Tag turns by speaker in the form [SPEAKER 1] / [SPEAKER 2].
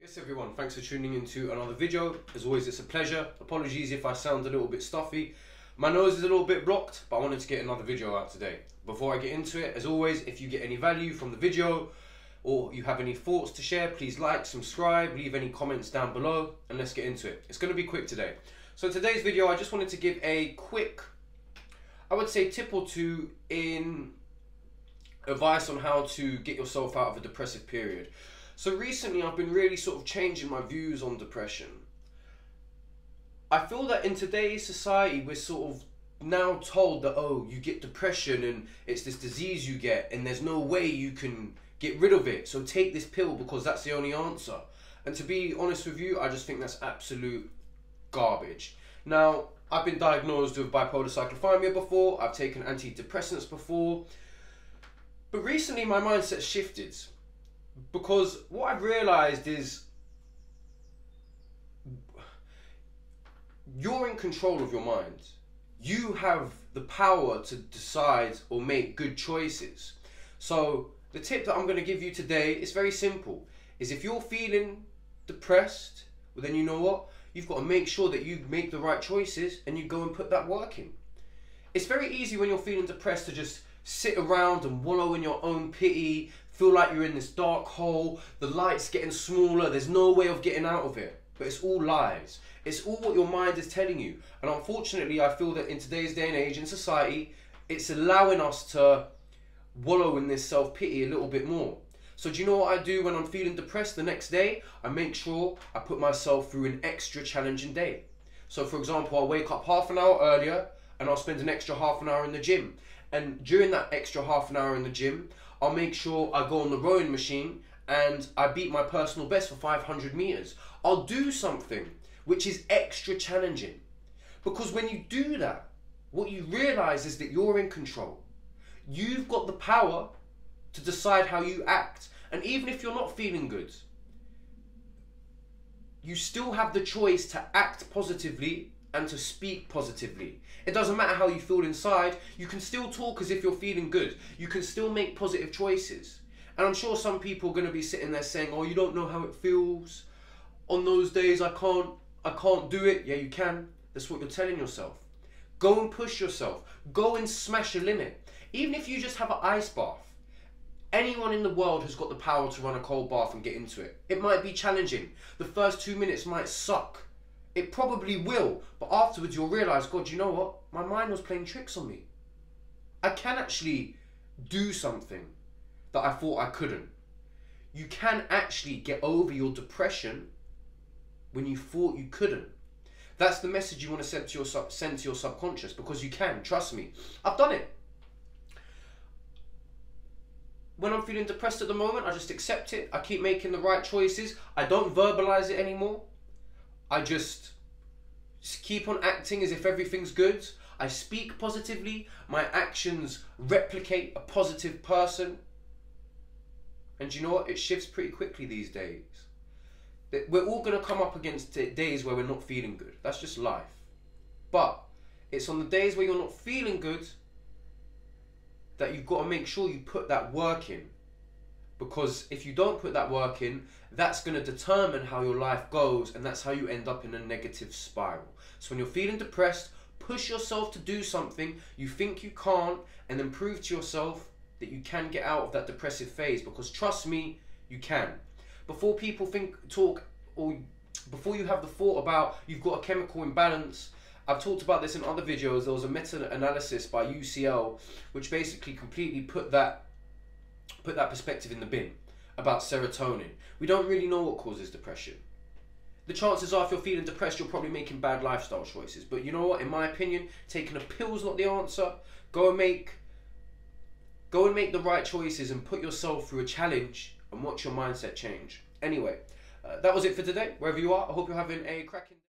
[SPEAKER 1] Yes everyone, thanks for tuning into another video. As always, it's a pleasure. Apologies if I sound a little bit stuffy. My nose is a little bit blocked, but I wanted to get another video out today. Before I get into it, as always, if you get any value from the video or you have any thoughts to share, please like, subscribe, leave any comments down below, and let's get into it. It's going to be quick today. So today's video, I just wanted to give a quick, I would say tip or two in advice on how to get yourself out of a depressive period. So recently, I've been really sort of changing my views on depression. I feel that in today's society, we're sort of now told that, oh, you get depression and it's this disease you get, and there's no way you can get rid of it. So take this pill because that's the only answer. And to be honest with you, I just think that's absolute garbage. Now, I've been diagnosed with bipolar cyclothymia before, I've taken antidepressants before, but recently my mindset shifted because what I've realized is you're in control of your mind. You have the power to decide or make good choices. So the tip that I'm going to give you today is very simple. Is if you're feeling depressed, well then you know what? You've got to make sure that you make the right choices and you go and put that work in. It's very easy when you're feeling depressed to just sit around and wallow in your own pity, feel like you're in this dark hole, the light's getting smaller, there's no way of getting out of it. But it's all lies. It's all what your mind is telling you. And unfortunately, I feel that in today's day and age in society, it's allowing us to wallow in this self pity a little bit more. So, do you know what I do when I'm feeling depressed the next day? I make sure I put myself through an extra challenging day. So, for example, I'll wake up half an hour earlier and I'll spend an extra half an hour in the gym. And during that extra half an hour in the gym, I'll make sure I go on the rowing machine and I beat my personal best for 500 meters. I'll do something which is extra challenging. Because when you do that, what you realize is that you're in control. You've got the power to decide how you act. And even if you're not feeling good, you still have the choice to act positively and to speak positively. It doesn't matter how you feel inside, you can still talk as if you're feeling good. You can still make positive choices. And I'm sure some people are going to be sitting there saying, "Oh, you don't know how it feels. On those days I can't I can't do it." Yeah, you can. That's what you're telling yourself. Go and push yourself. Go and smash a limit. Even if you just have an ice bath. Anyone in the world has got the power to run a cold bath and get into it. It might be challenging. The first 2 minutes might suck it probably will, but afterwards you'll realise, God, you know what? My mind was playing tricks on me. I can actually do something that I thought I couldn't. You can actually get over your depression when you thought you couldn't. That's the message you want to send to your sub- send to your subconscious because you can. Trust me, I've done it. When I'm feeling depressed at the moment, I just accept it. I keep making the right choices. I don't verbalize it anymore. I just keep on acting as if everything's good. I speak positively. My actions replicate a positive person. And you know what? It shifts pretty quickly these days. We're all going to come up against days where we're not feeling good. That's just life. But it's on the days where you're not feeling good that you've got to make sure you put that work in because if you don't put that work in, that's going to determine how your life goes, and that's how you end up in a negative spiral. So when you're feeling depressed, push yourself to do something you think you can't, and then prove to yourself that you can get out of that depressive phase. Because trust me, you can. Before people think, talk, or before you have the thought about you've got a chemical imbalance, I've talked about this in other videos. There was a meta analysis by UCL which basically completely put that put that perspective in the bin about serotonin. We don't really know what causes depression. The chances are, if you're feeling depressed, you're probably making bad lifestyle choices. But you know what? In my opinion, taking a pill is not the answer. Go and make, go and make the right choices and put yourself through a challenge and watch your mindset change. Anyway, uh, that was it for today. Wherever you are, I hope you're having a cracking.